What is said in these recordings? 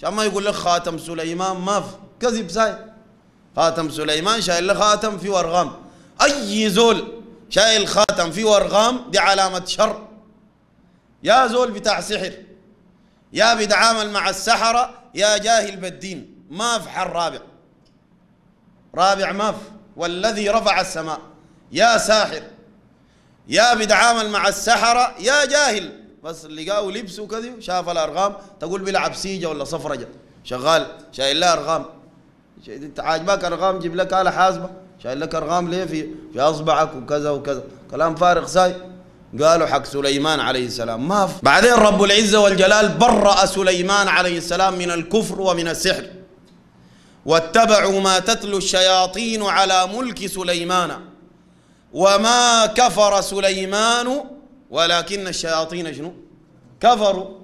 عشان ما يقول لك خاتم سليمان ما في. كذب ساي. خاتم سليمان شايل له خاتم فيه ارغام أي زول شايل خاتم فيه ارغام دي علامه شر. يا زول بتاع سحر. يا بيتعامل مع السحرة يا جاهل بالدين. ما في حل رابع. رابع ما في. والذي رفع السماء. يا ساحر. يا بيتعامل مع السحرة يا جاهل. بس قاو لبسه كذا شاف الأرقام تقول بيلعب سيجه ولا صفرجة. شغال. شايل لها أرقام. انت عاجبك أرقام جيب لك آلة حاسبة. شايل لك أرقام ليه في في أصبعك وكذا وكذا. كلام فارغ ساي. قالوا حق سليمان عليه السلام. ما في. بعدين رب العزة والجلال برأ سليمان عليه السلام من الكفر ومن السحر. واتبعوا ما تتلو الشياطين على ملك سليمان. وما كفر سليمان ولكن الشياطين شنو؟ كفروا.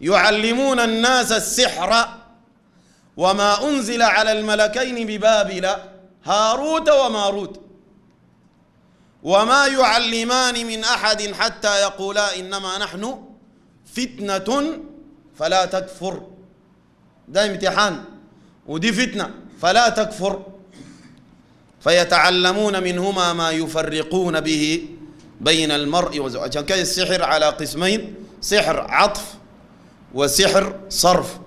يعلمون الناس السحر وما أنزل على الملكين ببابل هاروت وماروت. وما يعلمان من أحد حتى يقولا إنما نحن فتنة فلا تكفر. ده امتحان ودي فتنة فلا تكفر. فيتعلمون منهما ما يفرقون به. بين المرء وزوجه. عشان السحر على قسمين سحر عطف وسحر صرف.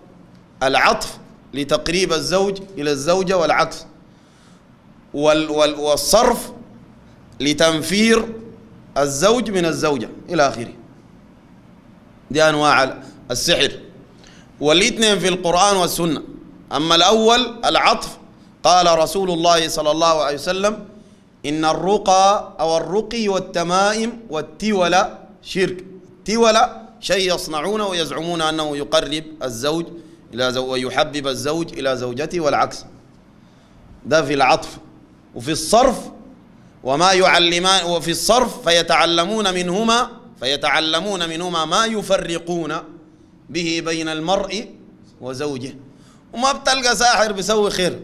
العطف لتقريب الزوج إلى الزوجة والعكس. وال وال والصرف لتنفير الزوج من الزوجة إلى آخره. دي أنواع السحر. والاثنين في القرآن والسنة. أما الأول العطف قال رسول الله صلى الله عليه وسلم إن الرقى أو الرقي والتمائم والتولى شرك. تولى شيء يصنعونه ويزعمون أنه يقرب الزوج إلى زو ويحبب الزوج إلى زوجته والعكس. ده في العطف. وفي الصرف وما يعلمان وفي الصرف فيتعلمون منهما فيتعلمون منهما ما يفرقون به بين المرء وزوجه. وما بتلقى ساحر بيسوي خير.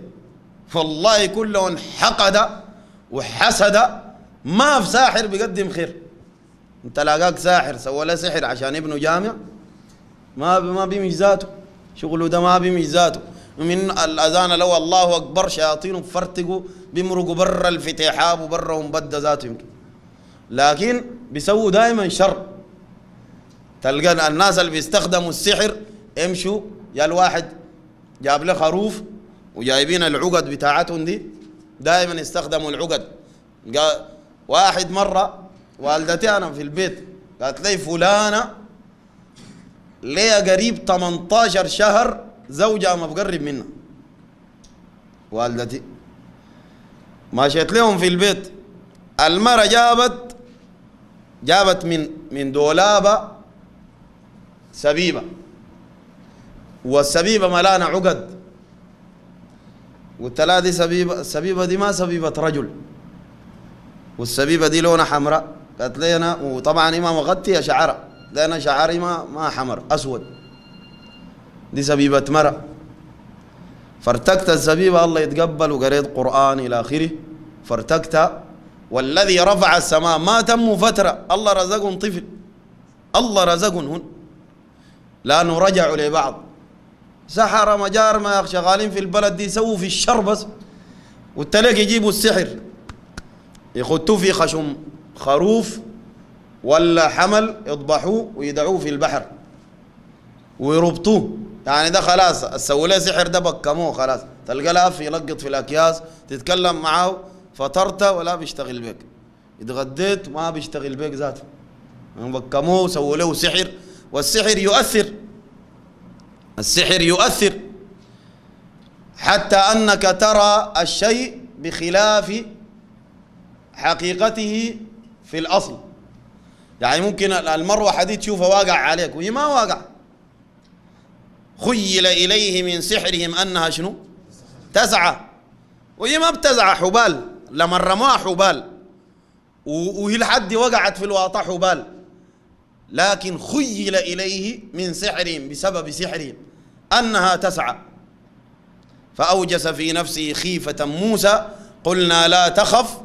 والله كلهم حقد وحسد ما في ساحر بيقدم خير. انت لاقاك ساحر سوى له سحر عشان ابنه جامع. ما ما بيمش ذاته. شغله ده ما بيمش ذاته. من الأذان لو الله أكبر شياطين فرتقوا بيمرقوا برا الفتحاب وبرا ومبدا ذاته يمكن. لكن بيسووا دائما شر. تلقى الناس اللي بيستخدموا السحر يمشوا يا الواحد جاب له خروف وجايبين العقد بتاعتهم دي. دائما يستخدموا العقد. قال واحد مرة والدتي أنا في البيت قالت لي فلانة ليها قريب 18 شهر زوجها ما بقرب منها. والدتي مشيت لهم في البيت. المرة جابت جابت من من دولابة سبيبة. والسبيبة ملانة عقد. دي سبيبة السبيبة دي ما سبيبة رجل. والسبيبة دي لونها حمراء. قالت لي أنا وطبعا ما مغطية شعرها. لأن شعري ما ما حمر أسود. دي سبيبة مرة. فارتكت السبيبة الله يتقبل وقريت قرآن إلى آخره. فارتكت. والذي رفع السماء ما تموا فترة. الله رزقهم طفل. الله رزقهم هن. لأنه رجعوا لبعض. سحر مجار ما شغالين في البلد دي يسووا في الشر بس. والتلاقي يجيبوا السحر. يخطوه في خشم. خروف ولا حمل يضبحوه ويدعوه في البحر. ويربطوه. يعني ده خلاص سووا له سحر ده بكموه خلاص. تلقى لاف يلقط في الأكياس تتكلم معاه فطرت ولا بيشتغل بيك. اتغديت ما بيشتغل بيك ذاته. بكموه وسووا له سحر. والسحر يؤثر. السحر يؤثر. حتى أنك ترى الشيء بخلاف حقيقته في الأصل. يعني ممكن المروحه دي تشوفها واقع عليك وهي ما واقع. خيل إليه من سحرهم أنها شنو؟ تسعى وهي ما بتزعى حبال. لما رموها حبال. وهي لحد وقعت في الواطة حبال. لكن خيل إليه من سحرهم بسبب سحرهم أنها تسعى. فأوجس في نفسه خيفة موسى قلنا لا تخف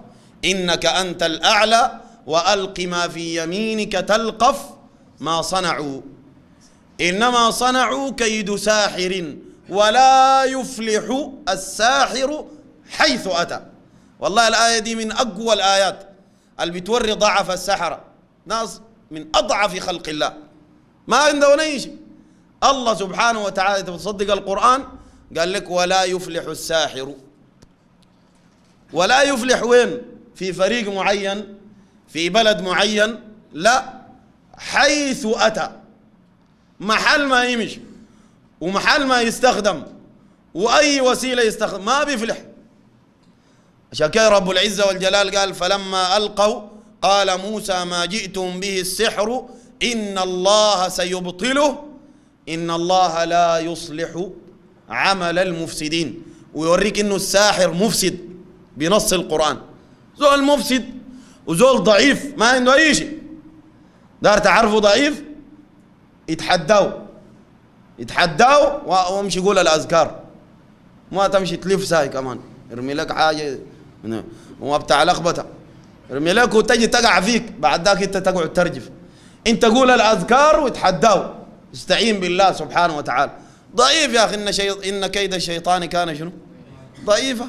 إنك أنت الأعلى وألق ما في يمينك تلقف ما صنعوا. إنما صنعوا كيد ساحر ولا يفلح الساحر حيث أتى. والله الآية دي من أقوى الآيات. اللي بتوري ضعف السحرة. ناس من أضعف خلق الله. ما عندهم أي شيء. الله سبحانه وتعالى تصدق القرآن قال لك ولا يفلح الساحر. ولا يفلح وين؟ في فريق معين في بلد معين. لا حيث أتى. محل ما يمشي ومحل ما يستخدم وأي وسيلة يستخدم ما بيفلح. عشان كده رب العزة والجلال قال فلما ألقوا قال موسى ما جئتم به السحر إن الله سيبطله إن الله لا يصلح عمل المفسدين. ويوريك إنه الساحر مفسد بنص القرآن. زول مفسد وزول ضعيف ما عنده أي شيء. دار تعرفه ضعيف؟ يتحداه. يتحداه وامشي يقول الأذكار. ما تمشي تلف ساي كمان. يرمي لك حاجة وما بتاع لخبطة. يرمي لك وتجي تقع فيك. بعد ذاك انت تقعد ترجف. انت قول الأذكار وتحداه. استعين بالله سبحانه وتعالى. ضعيف يا أخي إن, شي... إن كيد الشيطان كان شنو؟ ضعيفة.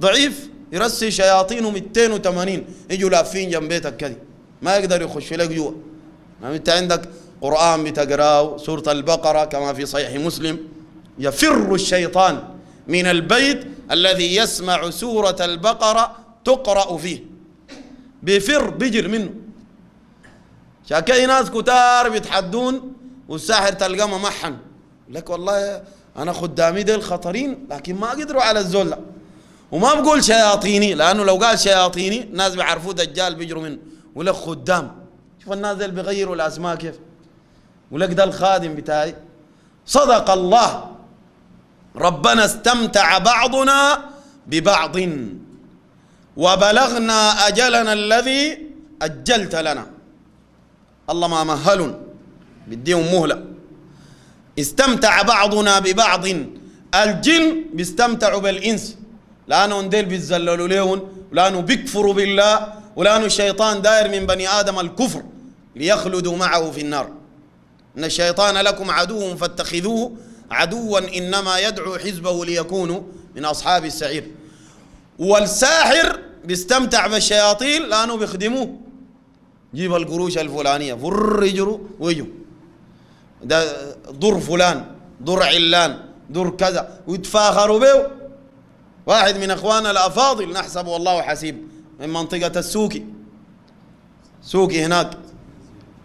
ضعيف. يرسي شياطينه 280 يجوا لافين جنب بيتك كذي. ما يقدر يخش لك جوا. يعني أنت عندك قرآن بتقراه سورة البقرة كما في صحيح مسلم. يفر الشيطان من البيت الذي يسمع سورة البقرة تقرأ فيه. بيفر بيجر منه. شاكي ناس كتار بيتحدون والساحر تلقاه ممحن. لك والله أنا خدامي ديل خطرين لكن ما قدروا على الزول وما بقول شياطيني لأنه لو قال شياطيني الناس بيعرفوه دجال بيجروا منه. ولا خدام. شوف الناس ديل بيغيروا الأسماء كيف. ولك ده الخادم بتاعي. صدق الله. ربنا استمتع بعضنا ببعض. وبلغنا أجلنا الذي أجلت لنا. الله ما مهل بديهم مهلة. استمتع بعضنا ببعض. الجن بيستمتعوا بالإنس. لأنهم ديل بيتزللوا لهم لأنه بيكفروا بالله ولأنه الشيطان داير من بني آدم الكفر ليخلدوا معه في النار. إن الشيطان لكم عدو فاتخذوه عدوا إنما يدعو حزبه ليكونوا من أصحاب السعير. والساحر بيستمتع بالشياطين لأنه بيخدموه. جيب القروش الفلانية فر يجروا ويجوا. ده ضر فلان ضر علان ضر كذا. ويتفاخروا به واحد من إخواننا الأفاضل نحسب والله حسيب من منطقة السوكي سوكي هناك.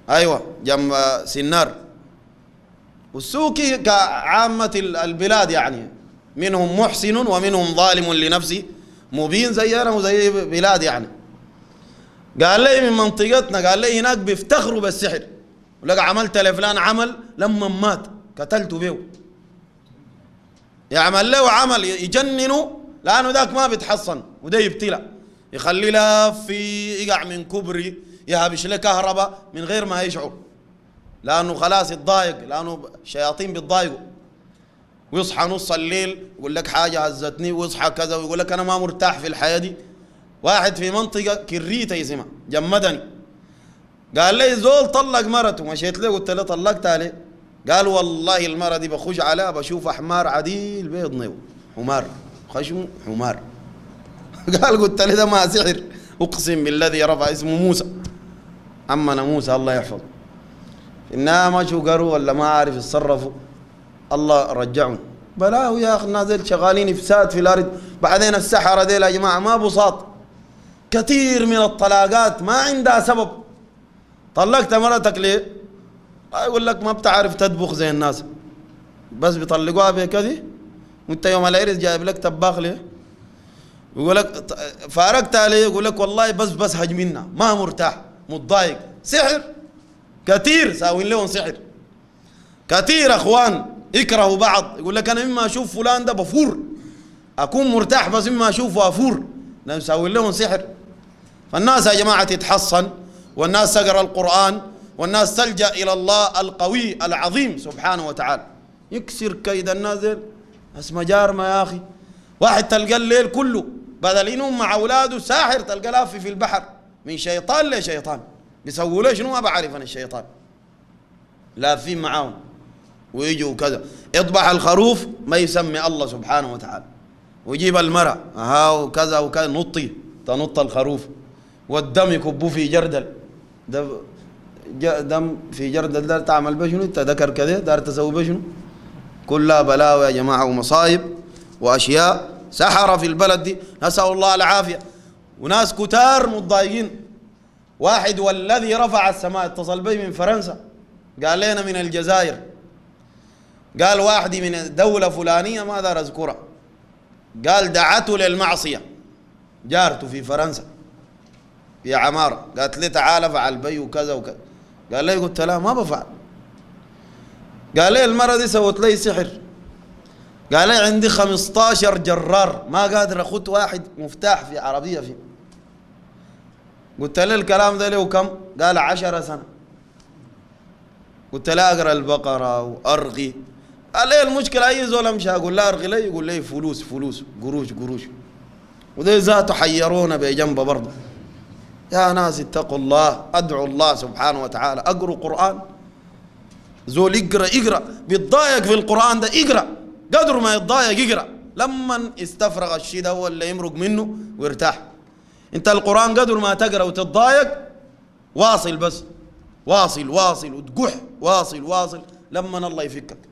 أيوه جنب سنار. والسوكي كعامة البلاد يعني منهم محسن ومنهم ظالم لنفسه. مبين زينا وزي بلاد يعني. قال لي من منطقتنا قال لي هناك بيفتخروا بالسحر. ولقى عملت لفلان عمل لما مات قتلته به يعمل له عمل يجننه لأنه ذاك ما بيتحصن وده يبتلى. يخلي له في يقع من كبري يهبش له كهرباء من غير ما يشعر. لأنه خلاص يتضايق لأنه الشياطين بيتضايقوا. ويصحى نص الليل يقول لك حاجة هزتني ويصحى كذا ويقول لك أنا ما مرتاح في الحياة دي. واحد في منطقة كريتة يسمع جمدني. قال لي زول طلق مرته مشيت له قلت له طلقت عليه. قال والله المرة دي بخش عليها بشوف حمار عديل بيض نيو حمار خشم حمار. قال قلت له ده ما سحر. أقسم بالذي رفع اسمه موسى. عمنا موسى الله يحفظ إنها ما شو قروا ولا ما عارف يتصرفوا. الله رجعهم بلاه يا أخي الناس شغالين افساد في الأرض بعدين السحرة ديل يا جماعة ما بساط كثير من الطلاقات ما عندها سبب. طلقت مرتك ليه؟ يقول لك ما بتعرف تطبخ زي الناس. بس بيطلقوها بكذا وانت يوم العرس جايب لك طباخ ليه؟ يقول لك فارقت عليه يقول لك والله بس بس هجمنا ما مرتاح متضايق. سحر. كثير ساوين لهم سحر. كثير أخوان. يكرهوا بعض يقول لك أنا مما أشوف فلان ده بفور. أكون مرتاح بس مما أشوفه أفور. نسوي لهم سحر. فالناس يا جماعة تتحصن والناس تقرأ القرآن والناس تلجأ إلى الله القوي العظيم سبحانه وتعالى. يكسر كيد النازل اسمه جارمه يا أخي. واحد تلقى الليل كله بدل ينوم مع أولاده ساحر تلقى لافي في البحر. من شيطان لشيطان. بيسووا له شنو؟ ما بعرف أنا الشيطان. لافين معاهم. ويجوا كذا يطبح الخروف ما يسمي الله سبحانه وتعالى. ويجيب المرأة ها وكذا وكذا نطي تنط الخروف. والدم يكبوه في جردل. ده دم في جردل ده تعمل به شنو؟ انت ذكر كذا دار تسوي به شنو؟ كلها بلاوي يا جماعة ومصايب وأشياء. سحرة في البلد دي. نسأل الله العافية. وناس كتار متضايقين. واحد والذي رفع السماء اتصل بي من فرنسا. قال لنا من الجزائر. قال واحد من دولة فلانية ما دار أذكرها قال دعته للمعصية. جارته في فرنسا. في عمارة. قالت لي تعال فعل بي وكذا وكذا. قال لي قلت لا ما بفعل. قال لي المرة دي سوت لي سحر. قال لي عندي 15 جرار. ما قادر أخذ واحد مفتاح في عربية فيه. قلت له الكلام ده له كم؟ قال عشرة سنة. قلت له أقرأ البقرة وأرغي. قال لي المشكلة أي زول أمشي أقول له أرغي لي يقول لي فلوس فلوس قروش قروش. وده ذاته حيرونا بجنب برضه. يا ناس اتقوا الله أدعوا الله سبحانه وتعالى. اقروا قرآن. زول يقرأ يقرأ. بيتضايق في القرآن ده يقرأ. قدر ما يتضايق يقرأ. لما استفرغ الشيء ده ولا يمرق منه ويرتاح. أنت القرآن قدر ما تقرأ وتتضايق واصل بس. واصل واصل وتقح واصل واصل. لما الله يفكك.